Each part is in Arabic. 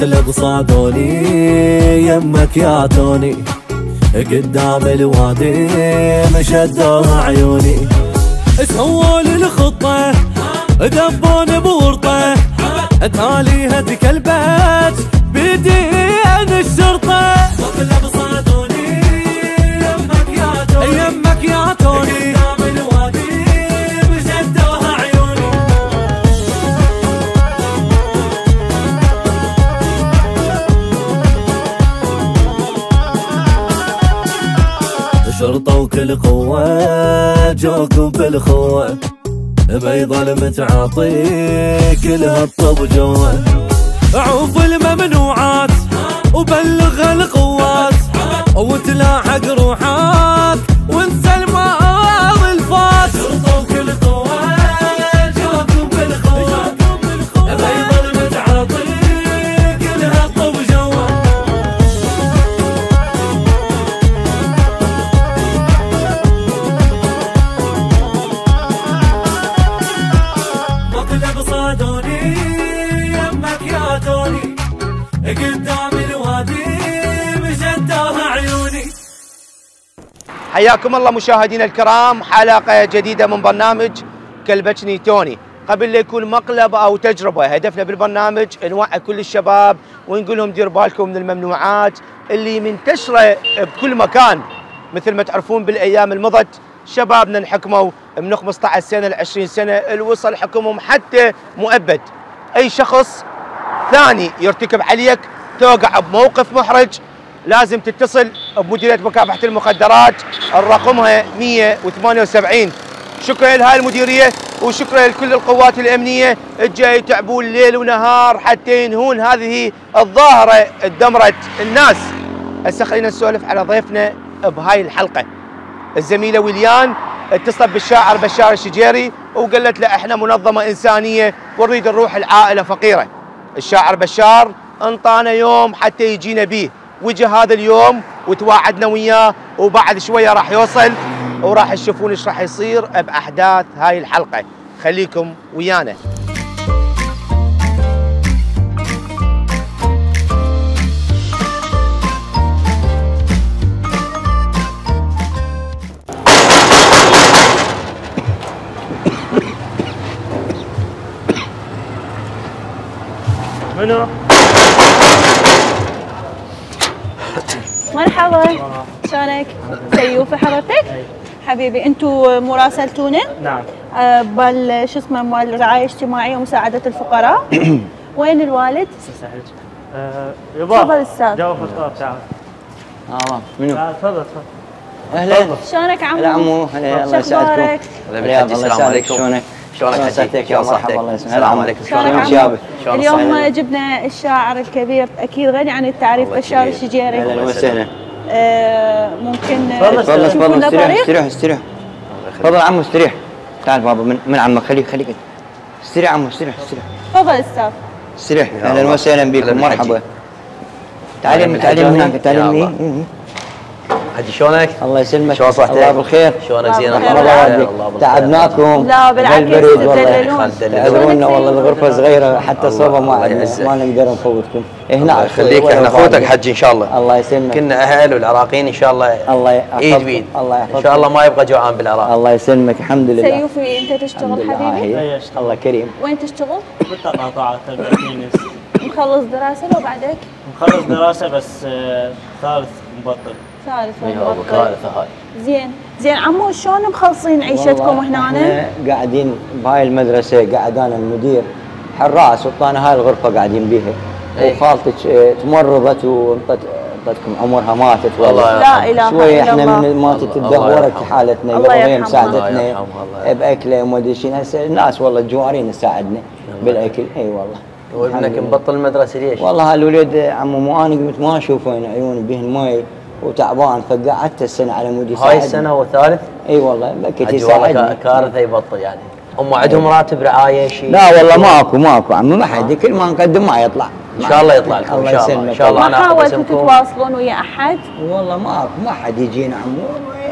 مقلب صادوني يمك يا توني. قدام الوادي مشدوها عيوني سووا لي الخطة دبون بورطة. تاليها تكلبت بدين الشرطة شرطة وكل قوة جوكم بالخوة بيضل متعاطي كلها الطب جوة. عوف الممنوعات وبلغ القوات وتلاحق روحك وانسى حياكم الله مشاهدينا الكرام حلقة جديدة من برنامج كلبتني توني. قبل لا يكون مقلب أو تجربة هدفنا بالبرنامج نوعي كل الشباب ونقول لهم دير بالكم من الممنوعات اللي منتشرة بكل مكان. مثل ما تعرفون بالأيام المضت شبابنا انحكموا من 15 سنة ل 20 سنة اللي وصل حكمهم حتى مؤبد. أي شخص ثاني يرتكب عليك توقع بموقف محرج لازم تتصل بمديرية مكافحة المخدرات الرقمها 178 شكرا لهاي المديرية وشكرا لكل القوات الأمنية الجاي يتعبون ليل ونهار حتى ينهون هذه الظاهرة دمرت الناس. هسه خلينا نسولف على ضيفنا بهاي الحلقة. الزميلة ويليان اتصلت بالشاعر بشار الشجيري وقالت له إحنا منظمة إنسانية ونريد نروح العائلة فقيرة. الشاعر بشار انطانا يوم حتى يجينا بيه. وجه هذا اليوم وتواعدنا وياه وبعد شوية راح يوصل وراح تشوفون إيش راح يصير بأحداث هاي الحلقة خليكم ويانا منو؟ مرحبا شلونك؟ سيوفي حضرتك؟ حبيبي أنتوا مراسلتونا نعم آه، بال شو اسمه مال الرعاية الاجتماعية ومساعدة الفقراء وين الوالد؟ آه، يبا تفضل أستاذ. جاوب الخطاب تعال آه منو؟ تعال تفضل تفضل أهلا شلونك عمو؟ هلا عمو هلا الله بالحج، الله السلام يسعدك عليكم. شلونك؟ شلونك؟ صحتك يا شلون مرحبا صحتك؟ الله يسلمك السلام. عليكم. شلونك شلون عمو؟ شبابك؟ شلون اليوم؟ جبنا الشاعر الكبير أكيد غني عن التعريف بشار. الشجيري أهلا وسهلا آه، ممكن تفضل، تفضل تشوفون تفضل له استريح؟ استريح استريح تفضل عمو استريح تعال بابا من, من عمك خليك خليك استريح عمو استريح استريح تفضل أستاذ استريح أهلا. وسهلا بكم. مرحبا تعليم بالحجي. هناك؟ الله. إيه. حجي شلونك؟ الله يسلمك. شلون صحتك؟ الله بالخير. شلونك؟ زين الله بالخير. تعبناكم. لا بالعكس. تعذرونا والله. الغرفة صغيرة حتى صوبه ما. ما نقدر نفوتكم. الله هنا يخليك. إحنا أخوتك حجي إن شاء الله. الله يسلمك. كنا أهل والعراقيين إن شاء الله. الله يحفظكم. إيد بيد. الله إن يحفظكم. شاء الله ما يبقى جوعان بالعراق. الله يسلمك. الحمد لله. سيوفي أنت تشتغل حبيبي؟ أشتغل. الله كريم. وين تشتغل؟ بالتقاطعات مخلص دراسة لو بعدك؟ مخلص دراسة بس آه، ثالث مبطل. ثالث ابو مبطل. كارثه هاي. زين. زين عمو شلون مخلصين عيشتكم هنا إحنا قاعدين بهاي المدرسة قاعد أنا المدير. حراس وطانا هاي الغرفة قاعدين بيها. إيه. وخالتك آه، تمرضت وانطت انطتكم عمرها ماتت. والله لا إله شوي إحنا الله. من ماتت تدهورت. حالتنا الله قبل هي يرحمها. مساعدتنا الله يرحمها، الله يرحمها. بأكلة وما أدري شنو. هسه الناس والله الجوارين تساعدنا بالأكل. إي والله. وابنك. مبطل المدرسة ليش؟ والله هالولد عمو مو أنا قمت ما أشوفه عيوني بهن مي. وتعبان فقعدت السنة على مود هاي يساعدني السنة والثالث؟ إي والله كا- يساعدني كارثة يبطل يعني. هم عندهم راتب رعاية شيء لا والله ماكو ماكو. عمو ما حد كل ما نقدم ما يطلع. إن شاء الله يطلع لكم إن شاء الله. إن. شاء الله ما أنا حاولتوا تتواصلون ويا أحد؟ والله ما ما حد يجينا عمو.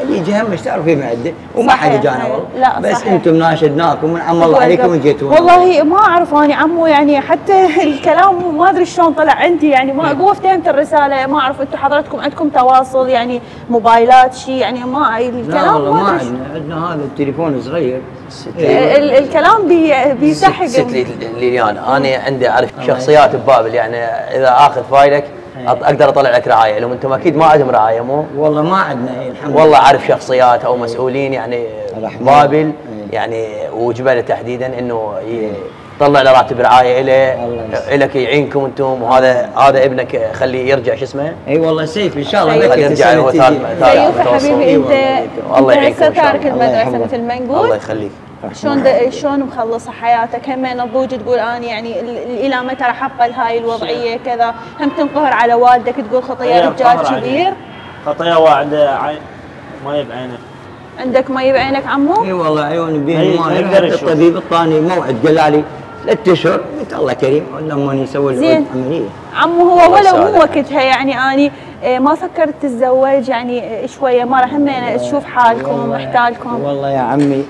يجي همش تعرفي معده وما حد صحيح. والله. لا، بس صحيح. أنتم ناشدناكم ونعم الله عليكم وجيتوا والله ما أعرف اني عمو يعني حتى الكلام ما أدري شلون طلع عندي يعني. ما قوة فهمت الرسالة ما أعرف أنتم حضرتكم عندكم تواصل يعني موبايلات شيء يعني ما لا الكلام والله ما عندنا. عندنا هذا التليفون صغير. ال- الكلام بي بيسحق ست لي ليليانا أنا عندي أعرف شخصيات ببابل يعني. إذا آخذ فايلك أقدر أطلع لك رعاية لو أنتم أكيد ما عندهم رعاية مو والله ما عندنا إيه، الحمد والله أعرف شخصيات أو مسؤولين يعني بابل الله. يعني وجبله تحديدا إنه يطلع له راتب رعاية الله له. لك يعينكم أنتم وهذا هذا ابنك خليه يرجع شو اسمه اي والله سيف إن شاء الله. بكرة يرجع هو. ثالث-. حبيبي أنت والله. الله شاء تارك الله. الله المدرسة. مثل ما الله نقول يخليك شلون شلون مخلصه حياتك هم نضوج تقول اني يعني ال- ال- إلى متى راح ابقى هاي الوضعية كذا؟ هم تنقهر على والدك تقول خطيه رجال. كبير. خطيه واحدة عين ما يبعينه عندك مي بعينك عمو؟ إي والله عيوني بيهم ما يقدر. الطبيب اعطاني موعد قال لي ثلاث أشهر. قلت الله كريم لما يسوي زين. عمليه عمو هو ولو مو. وقتها يعني آني إيه، ما فكرت تتزوج يعني إيه، شوية ما راح هم يعني أشوف حالكم محتالكم. والله يا عمي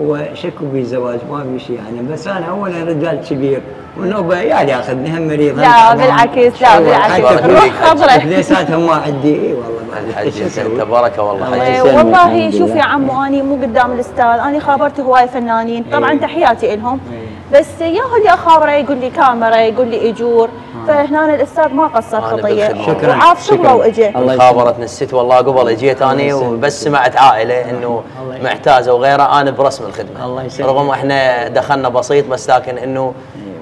وشكوا بي زواج ما في شيء. يعني بس أنا اولا رجال كبير والنوبه عيالي ياخذني هم مريض لا. بالعكس لا بالعكس حتى في- روح خضره ليساتهم ما عندي؟ إي والله؟ أنت بركه والله. إيه، والله شوف. يا عمو اني مو قدام الأستاذ اني خابرت هواي فنانين. طبعا. تحياتي لهم بس ياهو اللي أخابره يقول لي كاميرا يقول لي إجور. فهنا الأستاذ ما قصر خطيه. شكراً. وعاف شغله شكراً. واجى. خابرتني الست والله قبل إجيت يسلمك. وبس سمعت عائلة إنه محتاجه وغيره أنا برسم الخدمة الله يسلمك. رغم إحنا دخلنا بسيط بس لكن إنه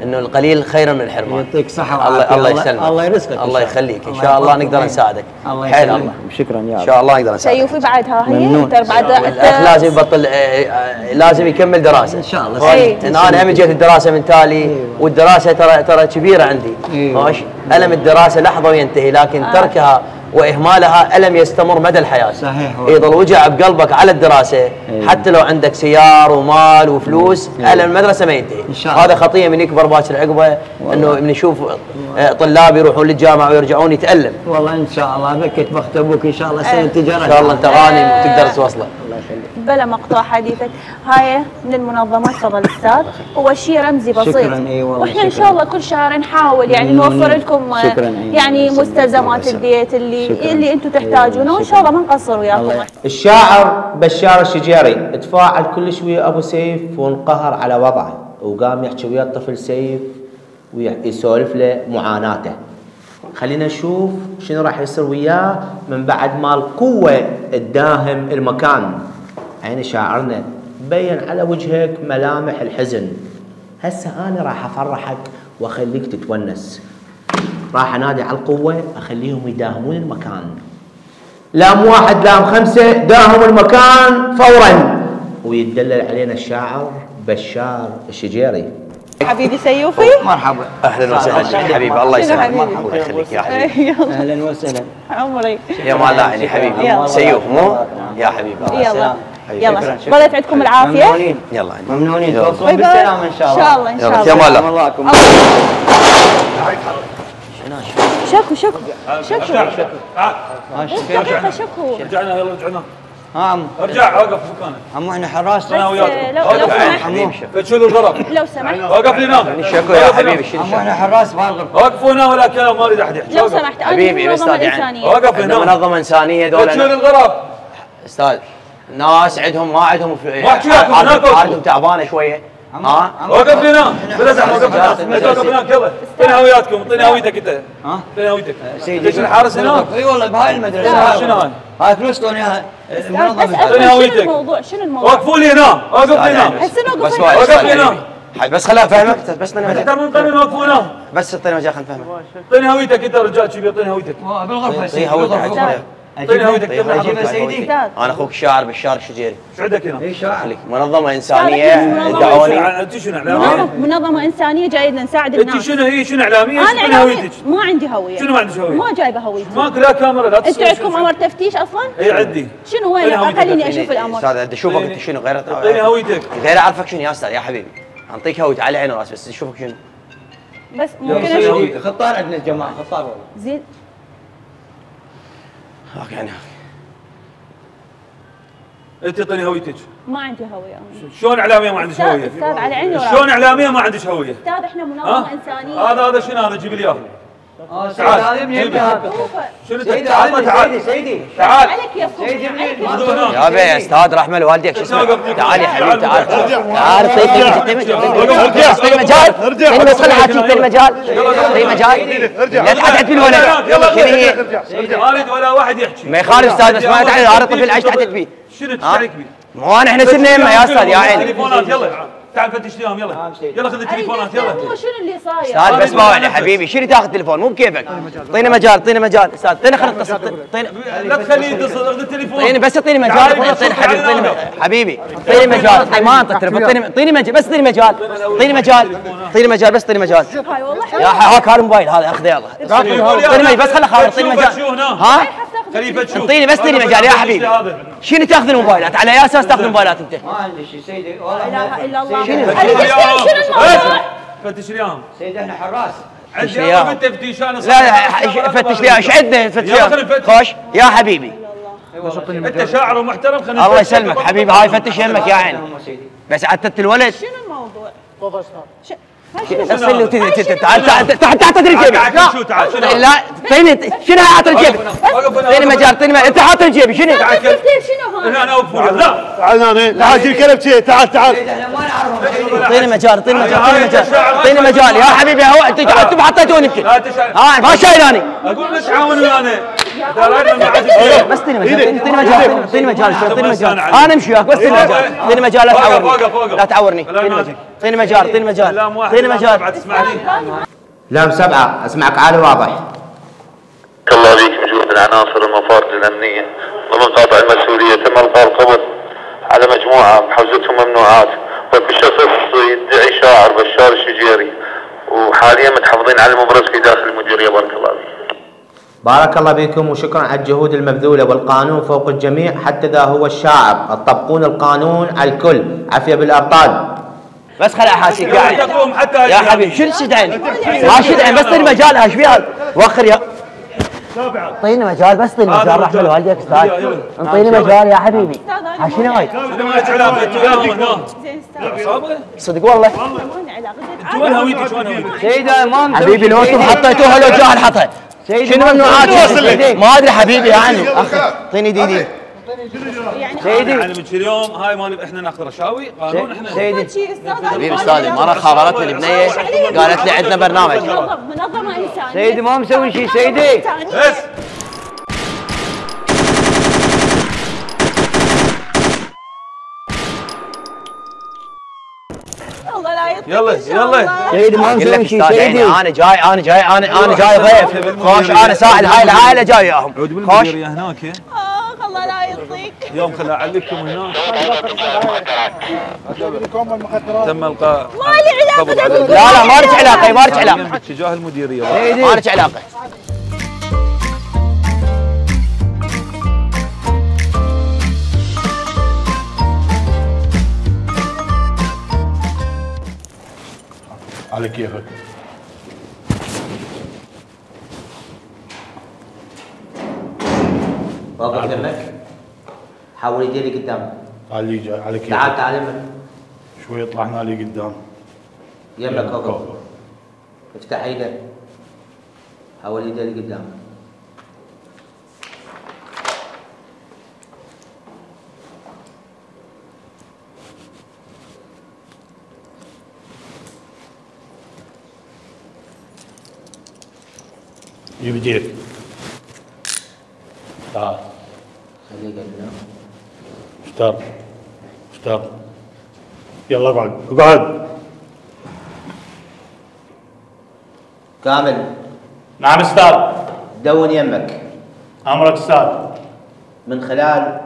إنه القليل خير من الحرمان يعطيك صحة الله. الله يسلمك الله يرزقك الله شاء الله. يخليك إن شاء الله. نقدر نساعدك الله حيل يسلمك الله شكرا يا إن شاء الله نقدر نساعدك سيوفي بعدها هي ممنون. ترى بعد الاخ لازم يبطل آه، آه، لازم يكمل دراسة إن شاء الله إيه. إن أنا هم جيت الدراسة من تالي. والدراسة ترى ترى كبيرة عندي. ماشي ألم الدراسة لحظة وينتهي لكن آه. تركها وإهمالها ألم يستمر مدى الحياة صحيح. يضل وجع بقلبك على الدراسة أيوة. حتى لو عندك سيار ومال وفلوس أيوة. الم المدرسة ما ينتهي إن شاء الله. هذا خطيه من يكبر باكر عقبه إنه من يشوف آه، طلاب يروحون للجامعة ويرجعون يتألم والله إن شاء الله بكت بخت أبوك إن شاء الله سنة إيه. تجارة ان شاء الله انت غاني وتقدر توصله الله يخليك بلا مقطوع حديثك هاي من المنظمات تفضل أستاذ هو شيء رمزي بسيط شكراً، إي والله وإحنا إن. شاء الله كل شهر نحاول يعني. نوفر لكم آه،. يعني مستلزمات. البيت اللي شكراً. اللي أنتم تحتاجونه وإن شاء الله ما نقصر وياكم. الشاعر بشار الشجيري تفاعل كلش ويا أبو سيف وانقهر على وضعه وقام يحكي ويا الطفل سيف ويسولف له معاناته خلينا نشوف شنو راح يصير وياه من بعد ما القوة تداهم المكان عين شاعرنا. بين على وجهك ملامح الحزن. هسه أنا راح أفرحك وأخليك تتونس. راح أنادي على القوة أخليهم يداهمون المكان. لام واحد لام خمسة داهم المكان فورا. ويدلل علينا الشاعر بشار الشجيري. حبيبي سيوفي؟ مرحبا. أهلا وسهلا حبيبي. الله يسلمك. حبيبي؟ الله يخليك يا حبيبي. أهلا وسهلا. عمري. يا مالاعني حبيبي. يلا. سيوف مو؟ يا حبيبي. يلا. حبيبي. يلا. ظلت عندكم العافية. ممنونين. يلا. ممنونين. يلا. توصلون. بالسلامة إن شاء الله. إن شاء الله إن يلا. شاء يا الله. مالا. الله شكو. شكو. شكو دقيقه شكو رجعنا يلا رجعنا. ها عمو. ارجع اوقف مكانك. عمو إحنا حراس. بس أنا وياكم. آه، لو لو سمحت. عمو. فتشيلوا الغرف. لو سمحت. وقف لي هنا. شكو يا حبيبي شيل عمو شكو إحنا حراس بهالغرفه وقفوا هنا ولا كلام ما أريد أحد يحكي لو. سمحت أنا حبيبي بس المنظمه يعني الانسانيه وقف هنا منظمة إنسانية دول فتشيل أنا- الغرف. أستاذ. ناس عندهم ما عندهم حالتهم- تعبانة شوية. ها؟ وقف لي هنا. بلا زحمه وقف هنا. مجلس. وقف هناك يلا اعطيني هوياتكم اعطيني هويتك أنت. ها؟ اعطيني هويتك سيدي. ليش الحارس هنا؟ أي والله بهاي المدرسة. شنو هاي؟ هاي فلوس طوني اياها أعطيني أسأل شنو هويتك. الموضوع؟ شنو الموضوع؟ وقفوا لي هنا. وقف لي هنا. وقف لي هنا. بس خليني افهمك بس اعطيني انت مجال من قبل وقفوا هنا. بس اعطيني مجال خليني افهمك اعطيني هويتك أنت رجال كبير اعطيني هويتك بالغرفه طيب هويتك طيب، اجيبها حبيبي. سيدي. أنا أخوك الشاعر بشار الشجيري إيش عندك هنا؟ اي شاعر؟ منظمة إنسانية. دعوني انت شنو؟ اعلاميه؟ منظمة منظمة إنسانية جاي نساعد إنت الناس. شنو هي؟ شنو إعلامية؟ علامي هويتك؟ ما عندي هوية. شنو ما عندك هوية؟ ما جايبة هويتي. ماكو لا كاميرا لا تصير عندكم أمر تفتيش أصلا؟ إي عندي. شنو وين. خليني أشوف الأمر. أستاذ بدي اشوفك أنت شنو غير إعطيني هويتك. غير اعرفك شنو يا أستاذ؟ يا حبيبي. أعطيك هويت على عيني وراس بس أشوفك شنو. بس ممكن أشوف. خطار عندنا الجماعه خطار والله. زين. أوكي يعني أنت اعطيني هويتك ما عندي هوية. شلون إعلامية ما عندك هوية؟ أستاذ على عيني. شلون إعلامية ما عندك هوية؟ أستاذ إحنا؟ منظمة إنسانية هذا هذا شنو هذا جيب لي اياه آه سيدي تعال،. هذا. شنو سيدي تعال تعال. سيدي سيدي. تعال. عليك يا سيدي يا ما فوق. أدري هناك. يا بي يا أستاذ رحمة والديك شو اسمه؟ تعال يا حبيبي تعال. تعال. طيب طيب مجال طيب مجال. طيب مجال. طيب مجال. لا تحدد في الولد. هي؟ ما اريد ولا واحد يحكي. ما يخالف أستاذ بس ما تعال هذا طفل عايش تحدد فيه شنو تشترك بي؟ مو أنا إحنا صرنا يمه يا أستاذ يا عيني؟ يلا. تعال فتش لي اياهم يلا يلا خذ التليفونات يلا. هو شنو اللي صاير؟ أستاذ بس ما يا حبيبي. شنو تاخذ تليفون مو بكيفك. اعطينا مجال. اعطينا مجال أستاذ اعطينا خلينا نتصل. اعطينا لا تخليه يتصل خذ التليفون. اعطيني بس اعطيني مجال. اعطيني حبيبي اعطيني مجال. حبيبي. اعطيني مجال. اعطيني ما انطق تليفون اعطيني اعطيني مجال. بس اعطيني مجال. اعطيني مجال. اعطيني مجال. بس اعطيني مجال. هاي والله يا هاك هذا الموبايل هذا اخذه يلا. اعطيني مجال. بس خله اعطيني مجال. ها؟ خليفة تشوف أعطيني بس أعطيني مجال يا حبيبي. شنو تاخذ الموبايلات؟ على اي أساس تاخذ الموبايلات أنت. ما عندي شيء سيدي لا إله إلا الله. شنو؟ فتش لي اياهم سيدي إحنا حراس. عندي لي إياهم. أنا لا لا فتش لي إيش عندنا؟ فتش لي. خوش يا حبيبي. أنت شاعر ومحترم خلينا الله. يسلمك. حبيبي هاي فتش يمك يا عيني. بس عتت الولد. شنو الموضوع؟ تعال تعال تعال تعال جيبي تعال تعال شو تعال شنو لا اعطيني شنو هنا، اعطيني وقف مجال حاط الجيب شنو تعال كل- تفتيل شنو هذا؟ أنا تعال لا هاجي الكلب شي تعال تعال ما نعرفهم سيدي اعطيني مجال اعطيني مجال اعطيني مجال. اعطيني مجال يا حبيبي انت أنتم حطيتوني تشعر ها ما شايلاني أقول لك تعاون ويانا بس اعطيني مجال اعطيني مجال اعطيني مجال شوي، اعطيني مجال أنا امشي وياك بس اعطيني مجال اعطيني مجال لا تعورني. لا تعورني اعطيني مجال اعطيني مجال اعطيني مجال لام اعطيني مجال سبعة تسمعني لام سبعة. أسمعك. عالي واضح. الله بيك وجود العناصر المفارق الأمنية. ضمن قاطع المسؤولية تم إلقاء القبض على مجموعة بحوزتهم ممنوعات. وفي شخص يدعي شاعر بشار الشجيري. وحاليا متحفظين على المبرز في داخل المديرية. بارك الله بيك بارك الله بكم وشكرا على الجهود المبذولة والقانون فوق الجميع حتى ذا هو الشعب تطبقون القانون على الكل. عافية بالأبطال. بس خلي احاسيك يا حبيبي شنو شد عيني ما شد عين بس طيني مجال إيش فيها. وخر يا اعطيني مجال بس هذا مجال رحمه مجال. والديك أستاذ. اعطيني مجال يا حبيبي. شنو هاي. صدق والله. ما علاقه زين وين عادي. هويتك وين هويتك حبيبي لو أنتم حطيتوها لو جاهل حطها شنو ممنوعات ما ادري حبيبي يعني. اعطيني ديدي يعني سيدي يعني من شي اليوم هاي ما إحنا ناخذ رشاوي قانون إحنا سيدي حبيبي استاذي مره خابرتني البنيه قالت لي عندنا برنامج. منظمة إنسانية. سيدي ما مسوي شي. سيدي بس الله لا يطيق يلا، يلا. سيدي ما أقول لك مسوي شي أستاذ سيدي أنا جاي أنا جاي أنا أنا جاي ضيف. خوش أنا ساعد هاي العائلة جاي وياهم خوش. هناك اخ الله لا يطيق. يوم خلى اعلقكم هناك. تم إلقاء ما لي علاقه لا لا ما لك علاقة ما لك علاقة. باتجاه المديرية. ما لك علاقة. على كيفك. وقف يمك حاول يديري قدام. تعال لي جاي على كيفك. تعال تعال يمك. شوي طلعنا لي قدام. يمك وقف افتح إيدك حاول يديري قدام. جيب تعال. قدام اشتر اشتر يلا اقعد. اقعد. كامل. نعم أستاذ. دون يمك. أمرك أستاذ. من خلال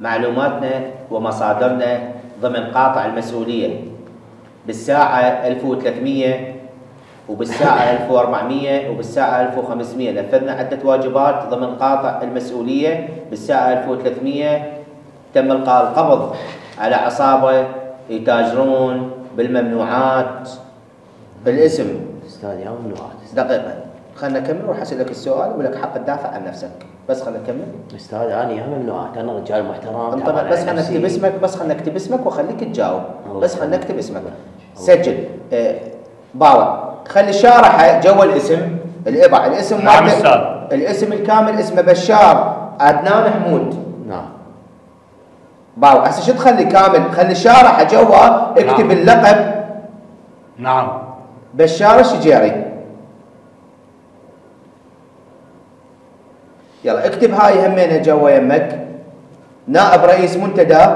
معلوماتنا ومصادرنا ضمن قاطع المسؤولية بالساعة 1300 وبالساعة 1400 وبالساعة 1500 نفذنا عدة واجبات ضمن قاطع المسؤولية بالساعة 1300 تم إلقاء القبض على عصابة يتاجرون بالممنوعات. بالاسم. أستاذ يا ممنوعات. دقيقة. خلنا نكمل وراح اسالك السؤال ولك حق تدافع عن نفسك. بس خلنا نكمل. أستاذ أنا يا ممنوعات. أنا رجال محترم طبعا تعبان بس خلنا. نكتب اسمك بس خلنا نكتب اسمك واخليك تجاوب. بس خلنا. نكتب اسمك. سجل. آه، باوع. خلي الشارحه جوا الاسم الابع الاسم نعم أستاذ. الاسم الكامل اسمه بشار عدنان حمود. نعم. باوع هسه شو تخلي كامل؟ خلي الشارحه جوا اكتب نعم. اللقب. نعم. بشار الشجيري يلا اكتب هاي همينة جوا يمك. نائب رئيس منتدى.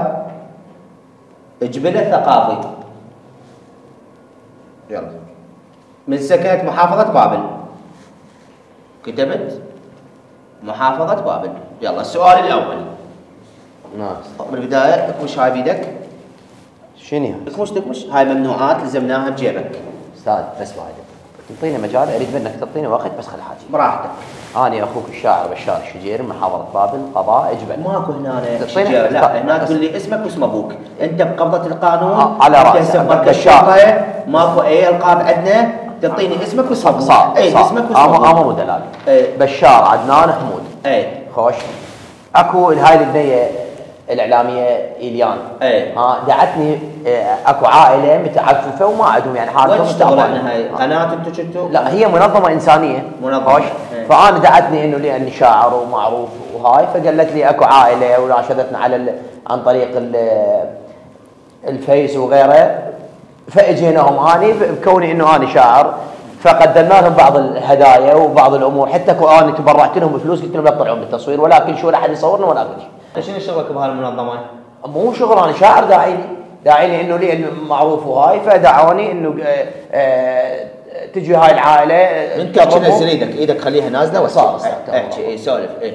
اجبله ثقافي. يلا. من سكنة محافظة بابل. كتبت محافظة بابل. يلا السؤال الأول. نعم. من البداية اكمش هاي بيدك. شنو؟ اكمش تكمش. هاي ممنوعات لزمناها بجيبك. أستاذ بس بعد تعطيني مجال أريد منك تعطيني وقت بس خل حاجي. براحتك. أنا أخوك الشاعر بشار الشجيري من محافظة بابل قضاء إجبل. ماكو هنا شجرة لا هنا تقول لي اسمك واسم أبوك. أنت بقبضة القانون على مركز بشار. ماكو أي ألقاب عندنا؟ تعطيني اسمك أبوك صار اي. اسمك واسم أمر ودلال إيه. بشار عدنان حمود اي خوش أكو هاي البنيه الإعلامية ايليان إيه. ها دعتني آه، أكو عائلة متعففة وما عندهم يعني حالتهم وين تشتغل هاي ها. قناة انتو كنتوا لا هي منظمة إنسانية منظمة. خوش إيه. فأنا دعتني إنه لاني شاعر ومعروف وهاي فقالت لي أكو عائلة وناشدتنا على. عن طريق ال... الفيس وغيره فاجيناهم اني بكوني إنه أنا شاعر. فقدمنا لهم بعض الهدايا وبعض الأمور. حتى اني تبرعت لهم بفلوس قلت لهم لا تطلعون بالتصوير ولكن شو لا أحد يصورنا ولا كل شيء. شنو شغلك بهالمنظمة؟ مو شغل أنا شاعر داعيني داعيني إنه لي معروف وهاي فدعوني إنه آه، آه، تجي هاي العائلة انت تنزل. إيدك إيدك خليها نازلة صار، وصار صار. احكي اي سولف اي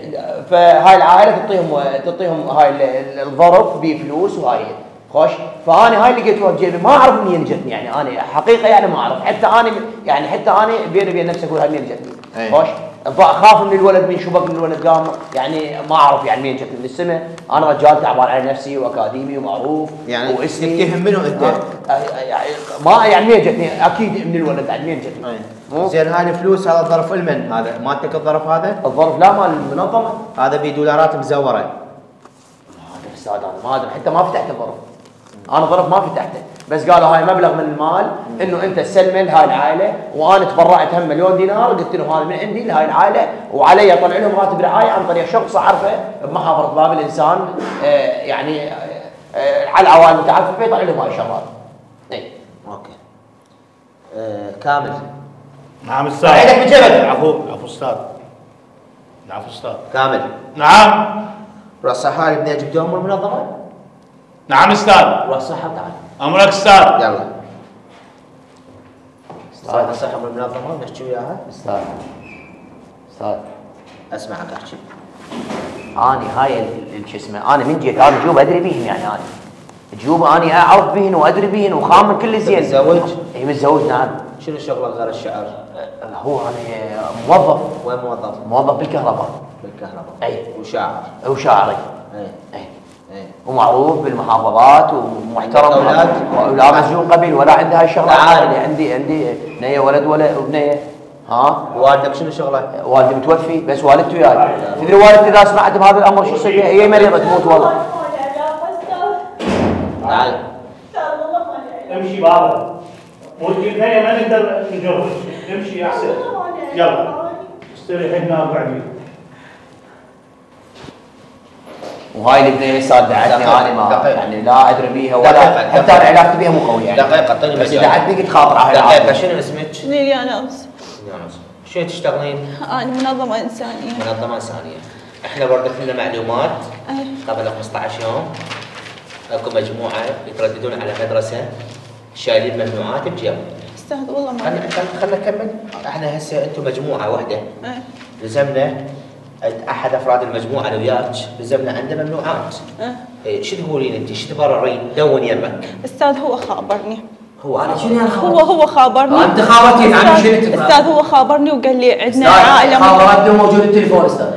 فهاي العائلة تعطيهم تعطيهم هاي ال- ال- الظرف بفلوس وهاي. خوش؟ فانا هاي لقيتوها بجيبي ما أعرف منين جتني يعني أنا حقيقة يعني ما أعرف. حتى أنا يعني حتى أنا بيني وبين نفسي أقول هاي منين جتني أي. خوش؟ ض- خاف من الولد من شبك من الولد قام يعني ما أعرف يعني منين جتني من السماء أنا رجال تعبان على نفسي وأكاديمي ومعروف يعني وإسمي. تتهم منو أنت؟ آه، آه، يعني ما يعني منين جتني أكيد من الولد بعد منين جتني مو؟ زين هاي الفلوس هذا الظرف المن هذا؟ مالتك الظرف هذا؟ الظرف لا مال المنظمة. هذا بدولارات مزورة. ما أدري أستاذ أنا ما أدري حتى ما فتحت الظرف. أنا ظرف ما فتحته بس قالوا هاي مبلغ من المال انه انت تسلمه لهاي العائلة وأنا تبرعت هم مليون دينار قلت لهم هذا من عندي لهاي العائلة وعلي اطلع لهم راتب رعاية عن طريق شخص اعرفه بمحافظة بابل انسان آه، يعني آه، آه، على العوائل المتعففه يطلع لهم هاي الشغلات. اي أوكي. آه كامل. نعم أستاذ. عينك بجبل. عفو عفو أستاذ. عفو أستاذ. كامل. نعم. رصح هاي ابني جبتوهم من المنظمة؟ نعم أستاذ. رصحها تعال أمرك أستاذ. يلا. رصحها من المنظمه نحكي وياها أستاذ. أستاذ. أسمعك احكي اني هاي ال- ال- شو اسمه أنا من جيت أنا جوب أدري بيهن يعني أنا. جوب أني أعرف بيهن وأدري بيهن وخامن كل زين. متزوج؟ إي متزوج نعم. شنو شغلك غير الشعر؟ هو أنا موظف. وين موظف؟ موظف بالكهرباء. بالكهرباء. إي. وشاعر. وشاعري. اي إي. إي. ومعروف بالمحافظات ومحترم عندك أولاد؟ لا مسجون قبيل ولا عنده هاي الشغلات. تعال. يعني عندي عندي نية ولد ولا وبنية ها؟ والدك شنو شغله؟ والدي متوفي بس والدته وياي تدري والدتي إذا سمعت بهذا الأمر شو يصير؟ هي مريضة تموت والله. تعال امشي بابا. مو ما نقدر نجرب امشي احسن يلا. استريح هنا وقعدي وهاي البنيه صدعتني دقيقة، أنا ما دقيقة. يعني لا أدري بيها ولا دقيقة، حتى. أنا علاقتي بيها مو قوي يعني دقيقة، اعطيني بس. دعتني قلت خاطر على دقيقة العافية. شنو اسمك؟ ليليانا أمس شو تشتغلين؟ أنا منظمة إنسانية منظمة إنسانية إحنا برضه لنا معلومات. قبل 15 يوم أكو مجموعة يترددون على مدرسة شايلين ممنوعات بجيبهم أستاذ والله ما خلنا خلنا نكمل إحنا هسه أنتم مجموعة واحدة أي. لزمنا أحد أفراد المجموعة اللي وياك لزمنا عنده ممنوعات. إيه، شو تقولين انت؟ شو تبررين؟ دون يمك أستاذ هو خابرني. هو أنا شنو هو هو خابرني. أنت خابرتي عن شنو؟ أستاذ هو خابرني وقال لي عندنا أستاذ عائلة خابراتنا موجود التليفون أستاذ.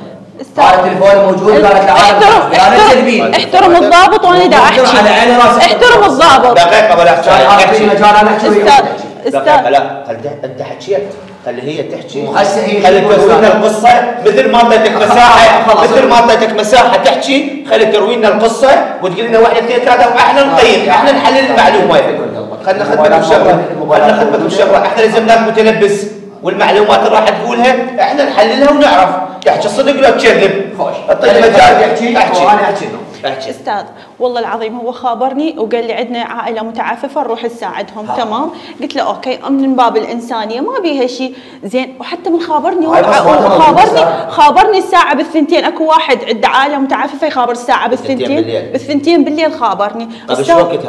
أستاذ. التليفون موجود قالت العالم احترم لا احترم الضابط وأنا دا احترم أحكي. على عيني راسي. احترم الضابط. هذا في مجال أنا أحكي. أستاذ لا ت- أنت حكيت. خلي هي تحكي. وهسه هي خلي تروي لنا؟ القصة. مثل ما أعطيتك مساحة خلاص. مثل ما أعطيتك مساحة تحكي خلي تروي لنا القصة وتقول لنا واحد اثنين ثلاثة وإحنا نقيم إحنا نحلل المعلومة. خلينا خدمة بالشغلة خلينا خدمة بالشغلة إحنا لزمناك متلبس. والمعلومات اللي راح تقولها إحنا نحللها ونعرف. تحكي صدق ولا تكذب خوش اعطيني مجال. يحكي. احكي وأنا أحكي. احكي أستاذ والله العظيم هو خابرني وقال لي عندنا عائلة متعففة نروح نساعدهم. ها. تمام؟ قلت له أوكي من باب الإنسانية ما بيها شيء زين وحتى من خابرني خابرني. خابرني الساعة بالثنتين. أكو واحد عنده عائلة متعففة يخابر الساعة بالثنتين بالثنتين. بالليل. بالثنتين بالليل خابرني. طيب إيش أستاذ، وقت؟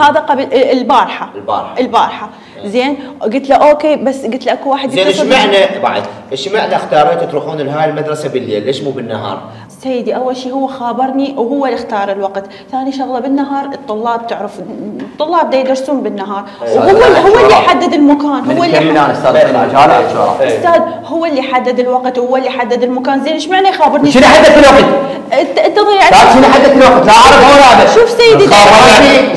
هذا قبل البارحة. البارحة. البارحة. زين قلت له أوكي بس قلت له أكو واحد زين إيش معنى بعد إيش معنى اختاريتوا تروحون لهاي المدرسة بالليل؟ ليش مو بالنهار؟ سيدي أول شيء هو خابرني وهو اللي اختار الوقت. ثاني شغلة بالنهار الطلاب تعرف الطلاب دا يدرسون بالنهار. وهو اللي هو اللي يحدد المكان هو اللي أستاذ هو اللي حدد الوقت وهو اللي حدد المكان. زين إيش معنى يخابرني؟ شنو حدد الوقت؟ انت أنت ضيعت شنو حدد الوقت؟ لا أعرف هو هذا. شوف سيدي خابرتني.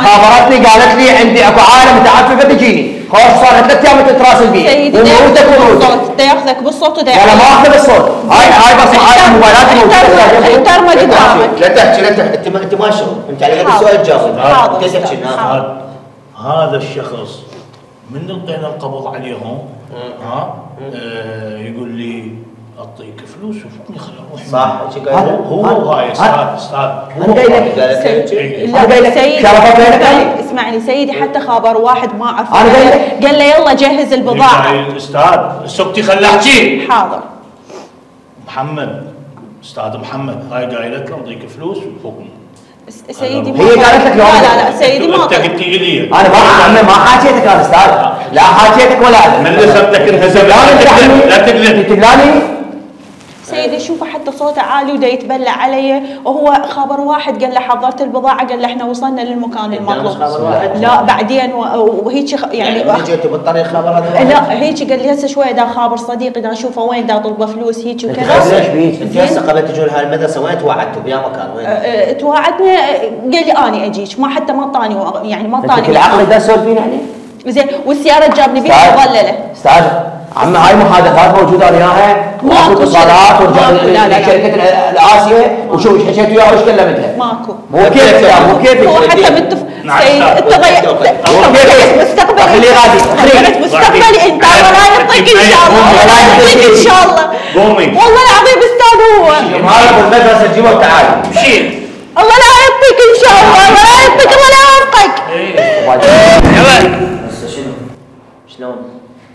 خابرتني قالت لي عندي أكو عائله متعففه تجيني خوش صار ثلاث أيام تتراسل بي سيدي وموتك بالصوت. دا ياخذك بالصوت ودا ولا ما أخذ الصوت هاي هاي بس هاي موبايلات موجودة. احترمه قدامك لا تحكي لا تحكي. انت ما انت ما شغل انت على قد السؤال تحكي؟ نعم. هذا الشخص من القينا القبض عليهم ها؟ آه يقول لي أعطيك فلوس وفوقني خل أروح صح. هو قال هو هاي أستاذ أستاذ أنا قايل لك إيه. قايل علي. اسمعني سيدي حتى خبر واحد ما أعرف. أنا قايل لك. قال له يلا جهز البضاعة. الاستاذ سكتي خلي احكي حاضر. محمد أستاذ محمد هاي قايلت له أعطيك فلوس وفوقني سيدي ما هي قالت لك لا. لا لا سيدي ما أنت قلت لي. أنا ما ما حاكيتك أنا أستاذ. لا حاكيتك ولا من اللي خدتك انهزم لا لا تكذب لا تكذب تقلاني سيدي شوفه حتى صوته عالي ودا يتبلع علي. وهو خبر واحد قال له حضرت البضاعة قال له إحنا وصلنا للمكان المطلوب. خبر واحد؟ لا بعدين وهيك يعني يعني جيتوا بالطريق خبر هذا لا هيك قال لي هسه شوية دا خابر صديقي دا أشوفه وين؟ دا طلبه فلوس هيك ليش وكذا بيك؟ أنت هسه قبل تجون هاي المدرسة وين توعدتوا؟ بيا مكان وين؟ أه، توعدنا. أه، قال لي اني اجيك ما حتى ما اعطاني و- يعني ما أنت اعطاني كل عقل ده تسولفين عليه زين والسيارة جابني بيها مظلله أستاذ عم هاي محادثات موجودة أنا وياها ماكو اتصالات. لشركة الآسيا. وشو إيش حكيت وياها وايش كلمتها؟ ماكو. مو كيف يا مو كيف هو حتى متف... سيد. انت ضيعت هو كيف؟ مستقبلي خليه غادي، خليه. ضيعت مستقبلي انت الله يعطيك إن شاء الله. الله يعطيك إن يعطيك. شاء الله. قومي. والله العظيم أستاذ هو. هذا ابو المدرسة جيبه وتعال شيل الله لا يعطيك إن شاء الله. الله. لا يعطيك الله لا يوفقك هسه شنو؟ شلون؟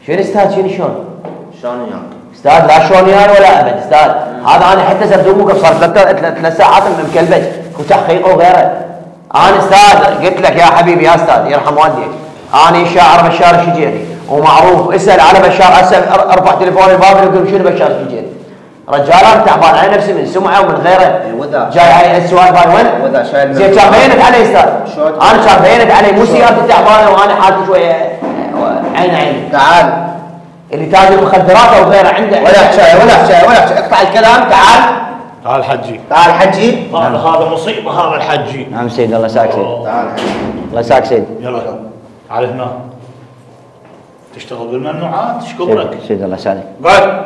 شنو أستاذ شنو شلون؟ شلون يعني؟ أستاذ لا شلون يعني ولا أبد أستاذ هذا أنا حتى زردومك صار ثلاث ساعات من مكلبج وتحقيق وغيره أنا أستاذ قلت لك يا حبيبي يا أستاذ يرحم والديك أنا شاعر بشار الشجيري ومعروف اسأل على بشار أر- ارفع تليفوني الباب يقول شنو بشار الشجيري رجال أنا تعبان على نفسي من سمعة ومن غيره. وذا. جاي علي السؤال هاي وين؟ وذا شايل زين كان بينت علي أستاذ؟ أنا كان بينت علي مو سيارتي تعبانه وأنا حالتي شوية عين عين. تعال. اللي تاجر مخدرات أو غيره عنده ولا حكايه ولا حكايه ولا حكايه اقطع الكلام تعال. تعال حجي. تعال حجي. هذا هذا مصيبة هذا الحجي. نعم سيد الله يساك سيد. تعال. حجي الله يساك سيد. يلا. تعال هنا. تشتغل بالممنوعات إيش كبرك سيد, الله يسعدك قعد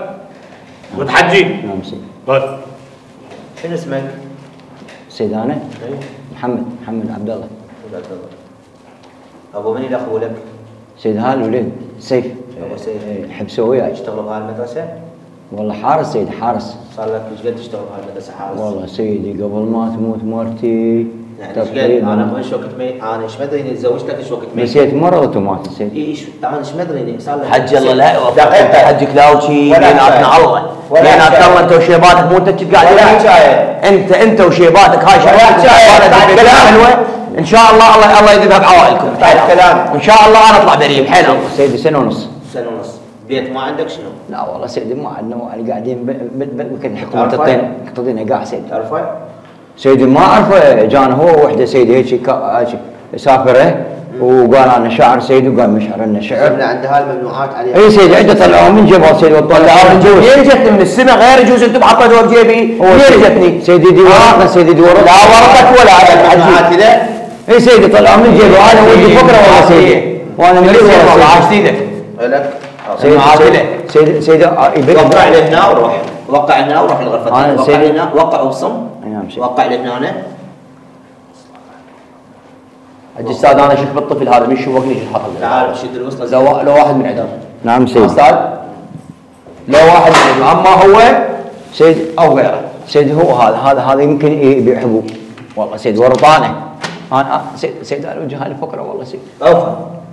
قعد حجي. نعم سيد. قعد شنو اسمك؟ سيد أنا. إيه. محمد محمد عبد الله. ولد الله. أبو من اللي اخو لك؟ سيد هذا الولد سيف أبو سيف. إيه، حبسه وياي يشتغل بهاي المدرسة؟ والله حارس سيد حارس صار لك إيش قد تشتغل بهاي المدرسة حارس؟ والله سيدي قبل ما تموت مرتي يعني إيش قد أنا إيش وقت مي أنا إيش مدري اني تزوجتك إيش وقت مي نسيت مرض ومات سيد اي إيش أنا إيش مدري إني صار لك حج الله لا. انت حجك لا وشي بيناتنا. الله بيناتنا. الله أنت وشيباتك مو أنت قاعد ولا. أنت أنت وشيباتك هاي. شغلات. حلوة إن شاء الله الله الله يذهب بعوائلكم بعد كلام. إن شاء الله أنا أطلع بريء بحيل الله سيدي سنة ونص. سنة ونص. بيت ما عندك شنو؟ لا والله سيدي ما عندنا مو- قاعدين ب- ب- ب- بكذا حكومه تعرفه؟ الطين تقضينا قاع سيدي. تعرفه؟ سيدي ما أعرفه. جانا هو وحدة سيدي هيك سافرة. وقال أنا شاعر سيدي وقال مشعر إنه شعر. قلنا عند هاي الممنوعات عليها. اي سيدي عدة طلعوها من جيبها سيدي وطلعوها من جيبي منين جتني من السماء غير يجوز أنتم حطيتوها بجيبي منين جتني. سيدي دي ورقة سيدي دي ورقة. لا ورقك ولا هذا اي سيدي طلعوها من جيبي وهذا ودي فكره والله سيدي؟ وأنا من مريض والله والله عاش سيد إيدك لك سيد عادله سيد سيد آه، يبي- وقع له هنا وروح. وقع هنا وروح الثانية وقع سيدي- هنا وقع وصم. نعم سيدي. وقع له هنا حج أستاذ أنا أشوف بالطفل هذا من يشوفني يجي الحطب تعال شد الوصلة. لو لو واحد من عدم. نعم سيد أستاذ. لو واحد من عدم. أما هو سيد أو غيره. سيد هو هذا هذا هذا يمكن يبيع حبوب والله سيد ورطانة. أنا سيد أنا وجه هاي الفكرة والله سيد. أوفى.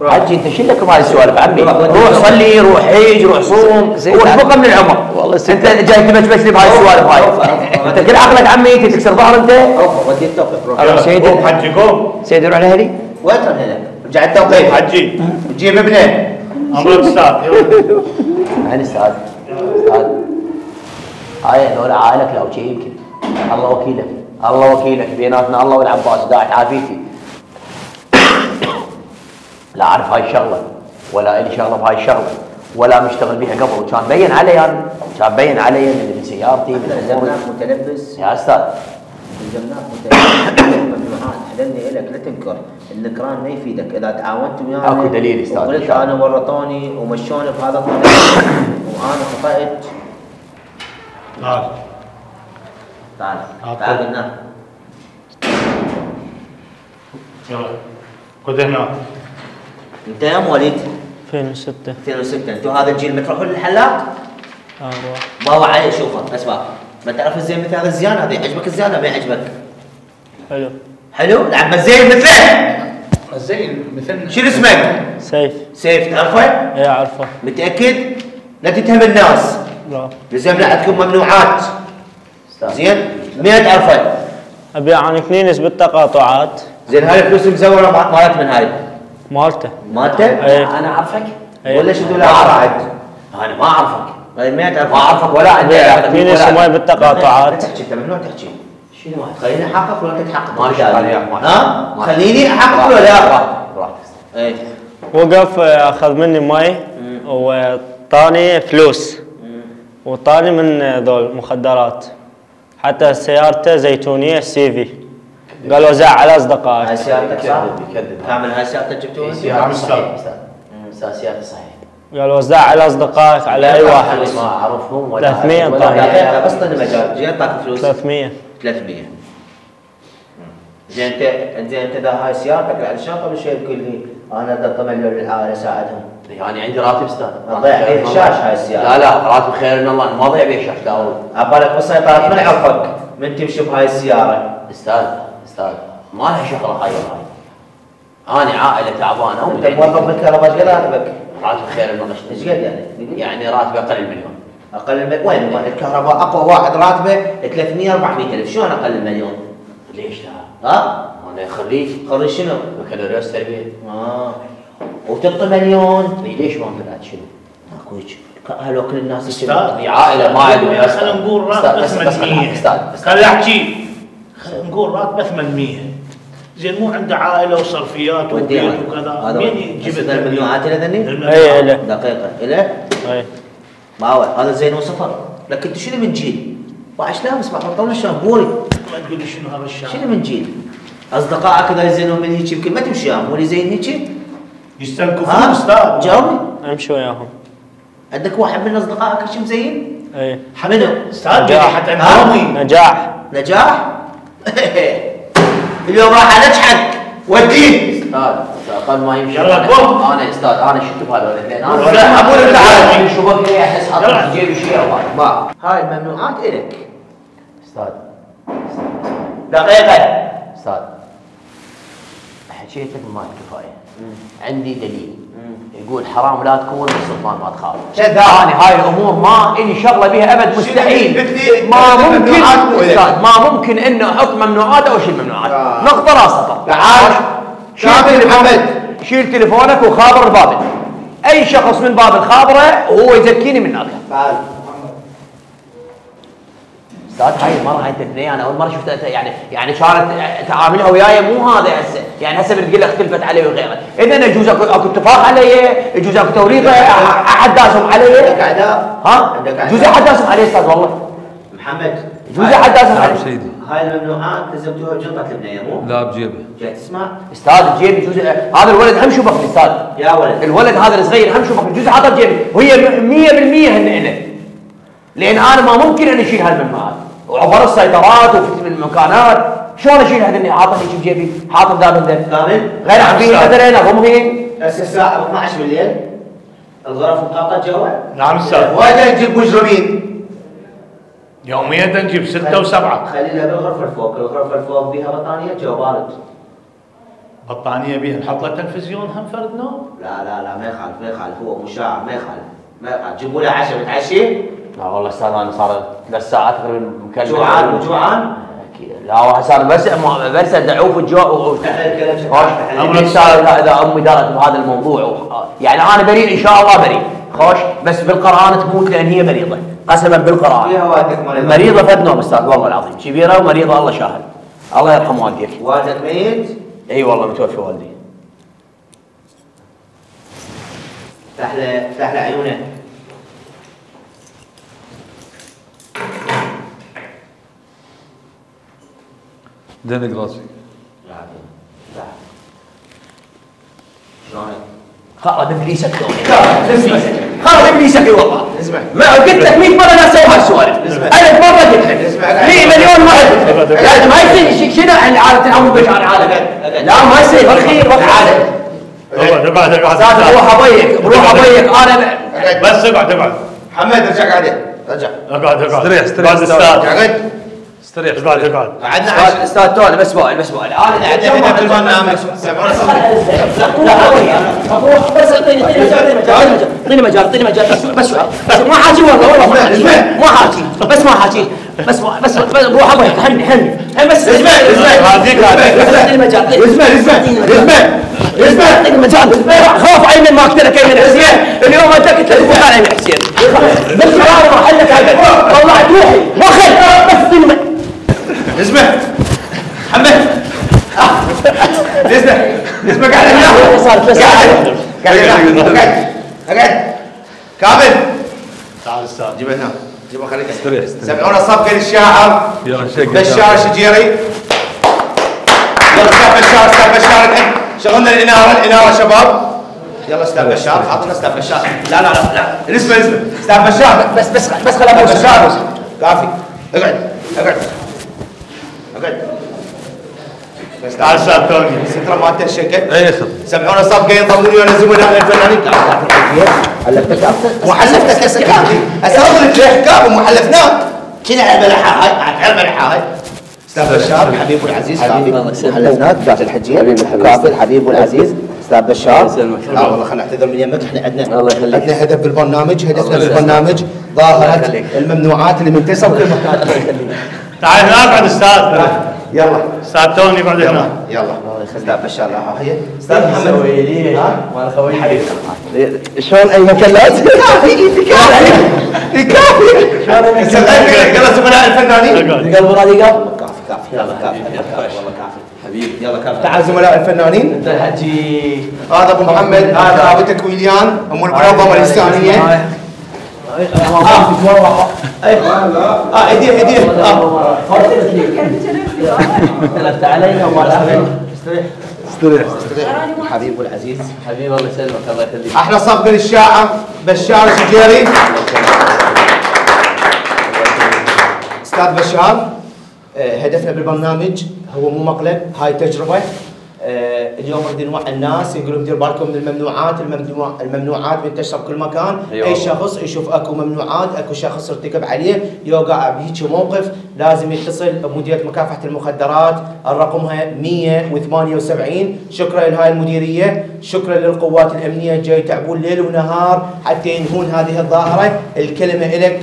حجي أنت شو لك بهاي السوالف عمي روح، روح صلي روح حج روح صوم. سيد، واشبقه من العمر. والله سيد. أنت جاي تبشبش لي بهاي السوالف هاي. أنت كل عقلك عمي انت تكسر ظهر أنت. أوفى. ودي روح. أنا سيد. حجي قوم. سيد روح لهلي وين تروح هنا؟ رجع التوقيف حجي جيب ابنه. أمرك أستاذ يلا. يعني أستاذ أستاذ هاي هذول عائلك لو شيء يمكن. الله وكيلك. الله وكيلك بيناتنا. الله والعباس داعت عافيتي لا أعرف هاي الشغلة ولا إلي شغلة بهاي الشغلة ولا مشتغل بيها قبل وكان بين علي أنا كان بين علي من من سيارتي من متلبس؟ يا أستاذ. الزمناك متلبس؟ ممنوعات حللني لك لا تنكر النكران ما يفيدك. إذا تعاونت وياي أكو دليل وقلت شاء الله. أنا ورطوني ومشوني بهذا الطريق وأنا خطأت تعال تعال عطل. تعال قلنا يلا. خذ هنا. انت يا مواليد. 2006 2006 أنتوا هذا الجيل ما تروحون للحلاق أروح ما هو علي شوفه اسمع ما تعرف الزين مثل هذا الزيان؟ هذا يعجبك الزيان ما يعجبك؟ حلو. حلو؟ لعب الزين مثله زين مثلنا شنو اسمك؟ سيف. سيف تعرفه؟ إيه أعرفه. متأكد؟ لا تتهم الناس. لا. لزين لا عندكم ممنوعات. زين؟ مين تعرفه؟ ابيع عن كنينس بالتقاطعات زين هاي الفلوس المزوره ما- مالت من هاي؟ مالته. مالته؟ إيه. أنا أعرفك؟ إيه. ولا شو ما أعرفك؟ أنا ما أعرفك. طيب؟ ما أعرفك ولا عندي ولا- وماي لا بالتقاطعات. تحكي انت ممنوع تحكي. شنو ما خليني أحقق ولا تتحقق ما شاء الله. ما ها؟ خليني أحقق ولا لا؟ إيه. وقف أخذ مني ماي. وطاني فلوس. وطاني من ذول مخدرات حتى سيارته زيتونية سيفي قال وزع على هاي اصدقائك سيارتك صح؟ كامل هاي سيارتك جبتوها؟ سيارة صحيح. سيارة صحيح قال وزع على أصدقائك على أي واحد. ما أعرفهم ولا 300 ولا- طبعاً. دقيقة بس طني مجال. جاي أعطاك فلوس. 300 300 زين انت زين انت اذا هاي سيارتك علشان قبل شوي تقول لي أنا ادق مليون للعائله اساعدهم يعني عندي راتب أستاذ أضيع بيه الشاش هاي السيارة. لا لا راتب خير من الله. ما اضيع بيه لا والله. عبالك بس سيطرت من عرفك؟ من تمشي بهاي السيارة. أستاذ أستاذ ما لها شغله هاي هاي أنا عائلة تعبانة أنت موظف بالكهرباء إيش قد راتبك؟ راتب خير من الله. إيش قد يعني؟ يعني راتب أقل من مليون. أقل من وين؟ الكهرباء أقوى واحد راتبه؟ 300 400 ألف. شلون أقل من مليون؟ ليش لا؟ ها؟ أنا خريج خريج شنو؟ بكالوريوس تربية. آه. وتعطي مليون. ليش ما طلعت شنو؟ ماكو هيك هلو كل الناس أستاذ. هذه عائلة ما عندهم يا خلينا نقول أستاذ، راتب بس- بس- 800 أستاذ. أستاذ خلينا احكي خلينا نقول راتبه 800 زين مو عنده عائلة وصرفيات وبيت. وكذا. هذا مين. يجيب بس هذا الممنوعات إلى ذني؟ اي له دقيقة. إلى؟ اي ما هو؟ هذا زين وصفر. لكن أنت شنو من جيل؟ وعش لابس مع بنطلون شامبوري ما تقول لي شنو هذا الشعب شنو من جيل؟ أصدقائك اذا يزينون من هيك يمكن ما تمشي وياهم مو اللي زين هيك؟ يستنكفون ها؟ أستاذ جاوبني امشي وياهم عندك واحد من أصدقائك هيك مزين؟ اي منو؟ أستاذ نجاح. نومي نجاح نجاح؟ اليوم راح انجحك وديه أستاذ أستاذ ما يمشي يلا أنا- قوم. أنا أستاذ أنا شفت بهذول الاثنين لا، أنا أقول لك تعال. شو بقي احس. حاط جيبي شيء هاي الممنوعات إلك أستاذ دقيقة. أستاذ حكيت لك ما كفايه عندي دليل. يقول حرام لا تكون بالسلطان ما تخاف. أنا هاي الأمور ما الي شغله بها أبد مستحيل. ما ممكن ما ممكن انه أحط ممنوعات أو اشيل ممنوعات آه. نقطة راس سطر تعال. شيل محمد. شيل تليفونك وخابر البابل أي شخص من باب الخابرة وهو يزكيني من هناك تعال. أستاذ هاي المرة هاي الاثنين أنا أول مرة شفتها. يعني يعني كانت تعاملها وياي مو هذا هسه. يعني هسه بتقول لك اختلفت علي وغيره اذا يجوز أكو أكو اتفاق علي يجوز أكو توريطة احد داسهم عندك علي. أعداء؟ ها؟ عندك يجوز أعداء؟ احد داسهم علي أستاذ والله. محمد جوزها حتى نعم اسمع سيدي. هاي الممنوعات لزمتوها بجنطه البنيه مو؟ لا بجيبه جاي تسمع؟ أستاذ جيبي جوز هذا الولد هم شو بكري أستاذ؟ يا ولد. الولد هذا الصغير هم شو بكري جوز حاطه بجيبي وهي 100% هن. لأن أنا ما ممكن أن أشيل هالممنوعات وعبر السيطرات وفي المكانات. شلون أشيل هذني؟ حاطه هيك بجيبي. حاطه دم كامل؟ غير عن فيه مثلا اضمهن هسه الساعة 12 بالليل. الغرف مقاطعه جوا نعم أستاذ. وين تجيب مجرمين؟ يوميا نجيب ستة وسبعة. خلينا بالغرفه الفوق، الغرفه الفوق بيها بطانية جو بارد. بطانية بيها نحط له تلفزيون هم فرد نوم؟ لا لا لا ما يخالف ما يخالف. هو مشاع ما يخالف. ما يخالف. جيبوا له عشاء بتعشي؟ لا والله أستاذ أنا صار ثلاث ساعات تقريبا مكلم. جوعان وجوعان لا واحد صار بس بس أدعوه في الجوع إذا أمي دارت بهذا الموضوع يعني أنا بريء إن شاء الله بريء. خوش. بس بالقرآن تموت لأن هي مريضة. قسما بالقرآن. مريضة. فد نوم أستاذ والله العظيم. كبيرة ومريضة الله شاهد الله يرحم والديك. والدك ميت؟ إي والله متوفي والدي. افتح له افتح دنق راسي شلونك؟ خرب ابليسك خرب ابليسك والله اسمع ما قلت لك 100 مره لا تسوي هالسوالف ألف مره قلت لك اسمع. 100 مليون مره لازم ما يصير شنو العالم تنعم بشر العالم لا ما يصير بالخير بالعالم اقعد اقعد اقعد أستاذ بروح ابيك بروح ابيك أنا بس اقعد اقعد محمد ارجع قاعد رجع اقعد اقعد استريح، استريح، استريح. أستاذ استريح اقعد اقعد قعدنا أستاذ توني بس سؤال بس سؤال انا قعدنا هنا في البرنامج سمعونا صوتك لا مفروض بس اعطيني اعطيني مجال اعطيني مجال بس بس ما حاكي والله والله ما- ما حاكي بس ما حاكي بس بس ابيك هني هني هني بس اسمع اسمع هذيك اعطيني مجال اسمع اسمع اسمع اسمع اعطيني مجال خاف ايمن ما قلت لك ايمن حسين اليوم انت قلت لك مكان ايمن حسين بالكلام ما حلك هذا طلعت روحي ما خل بس اعطيني مجال اسمع محمد اسمع اسمع هنا اقعد اقعد كامل تعال أستاذ. جيب هنا. جيب خليك. سمعونا صفقه للشاعر بشار شجيري. يلا أستاذ بشار أستاذ بشار. شغلنا الإنارة الإنارة شباب. يلا أستاذ بشار. حاطنا أستاذ بشار. لا لا لا لا. اسمع اسمع أستاذ بشار. بس بس بس خل أستاذ ابوس بشار. كافي. اقعد. اقعد. اقعد. تعال أستاذ توني سترة مالته الشقة أي خذ سمعونا صفقة ينضمون ولا زملاء الفنانين. حلفتك هسه كافي هسه اضرب في حكام ومو حلفناك شنو على الملحة هاي؟ على الملحة هاي. أستاذ بشار الحبيب والعزيز كافي حلفناك ذات الحجية كافي الحبيب والعزيز أستاذ بشار. لا والله خلينا نعتذر من يمك. إحنا عندنا. عندنا هدف بالبرنامج. هدفنا بالبرنامج. ظاهرة الممنوعات اللي منتشرة بكل مكان تعال هنا اقعد أستاذ يلا. أستاذ توني اقعد يلا هنا يلا. أستاذ بشار لا هي أستاذ محمد. ما خوي شلون أي مكلات؟ كافي كافي. كافي. يلا زملاء الفنانين قلب راضي قلب كافي كافي يلا كافي. والله كافي. حبيبي يلا كافي. تعال زملاء الفنانين أنت الحجي هذا أبو محمد هذا ابو تكويليان ام المنظمه الانسانيه آه. ايديه ايديه آه اختلفت علي وما لا استريح. حبيبي العزيز. حبيبي الله يسلمك. الله يخليك. أحلى صفقه للشاعر بشار الشجيري أستاذ بشار آه، هدفنا بالبرنامج هو مو مقلب هاي تجربة. اليوم نريد نوعي الناس نقول لهم دير بالكم من الممنوعات الممنوع الممنوعات منتشره بكل مكان. أيوة. أي شخص يشوف أكو ممنوعات أكو شخص ارتكب عليه يوقع بهيك موقف لازم يتصل بمديرية مكافحة المخدرات. الرقمها 178 شكرا لهاي المديرية. شكرا للقوات الأمنية. جاي يتعبون ليل ونهار حتى ينهون هذه الظاهرة. الكلمة إلك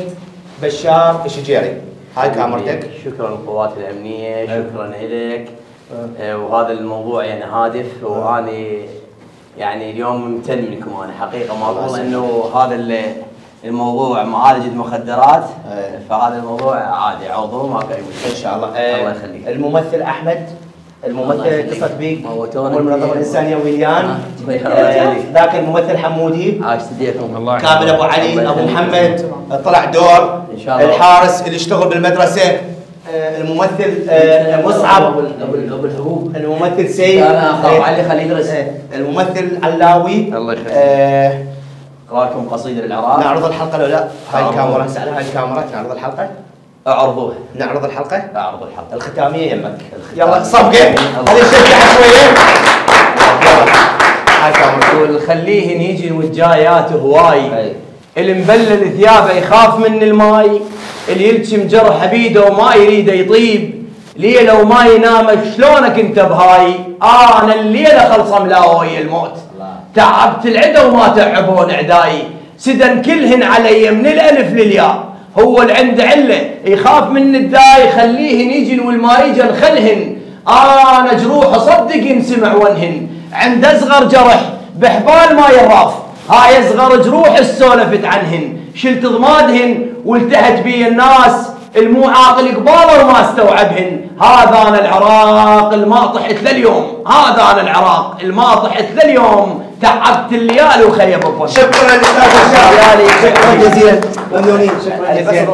بشار الشجيري هاي كاميرتك. شكرا للقوات الأمنية. شكرا لك آه، وهذا الموضوع يعني هادف وأني يعني اليوم ممتن منكم أنا حقيقة ما أقول إنه هذا ال- الموضوع معالجه مخدرات أي. فهذا الموضوع عادي عوضه ما في إن شاء الله الله آه، يخليك. الممثل أحمد الممثل. اتصلت بيك والمنظمه. الانسانيه ويليان آه، آه،. ذاك الممثل حمودي عاش كامل أبو علي أبو. محمد طلع دور. الحارس اللي اشتغل بالمدرسة آه، الممثل آه، مصعب. أبو الحبوب الممثل سيد. أنا آه، خليه يدرس آه، الممثل علاوي الله يخليك. آه، اقرا لكم قصيده للعراق نعرض الحلقة لو لا؟ هاي. الكاميرا هاي الكاميرا نعرض الحلقة؟ اعرضوها نعرض الحلقة؟ أعرض الحلقة. الختامية. يمك. يلا صفقة. هذه نشجعها شوية خليهن يجي والجايات هواي. أي. اللي مبلل ثيابه يخاف من الماي. اللي يلتم جرح بيده وما يريده يطيب ليله وما ينام شلونك أنت بهاي؟ أنا الليلة خلصة ملاوي الموت. تعبت العدا وما تعبون عداي. سدن كلهن علي من الألف للياء. هو اللي عنده علة يخاف من الداي خليهن يجن والما يجن خلهن أنا جروح صدق ينسمع ونهن. عند أصغر جرح بحبال ما يراف. هاي اصغر جروح السولفت عنهن. شلت ضمادهن والتهت بي الناس المو عاقل قباله وما استوعبهن. هذا أنا العراق الما طحت لليوم. هذا أنا العراق الما طحت لليوم. تعبت الليالي وخيب الظن شكرا ليالي شكرا جزيلا. ممنونين شكرا جزيلا.